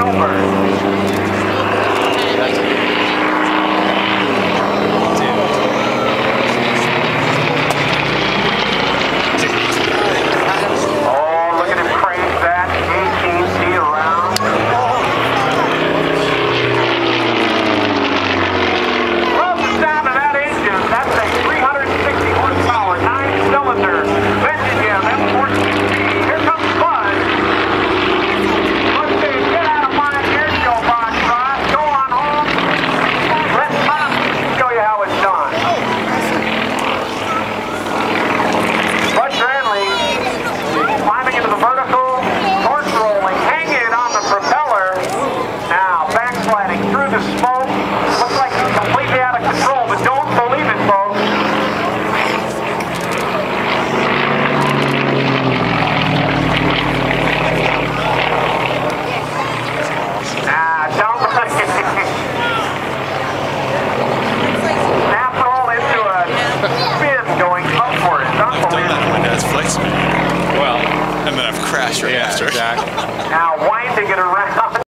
Snowbird. Backsliding through the smoke. Looks like he's completely out of control, but don't believe it, folks. Ah, don't believe it. Snaps all into a spin going upward. It's Done that unbelievable. to my dad's flight simulator. Well, And then I've crashed right yeah, after. exactly. Now winding it around.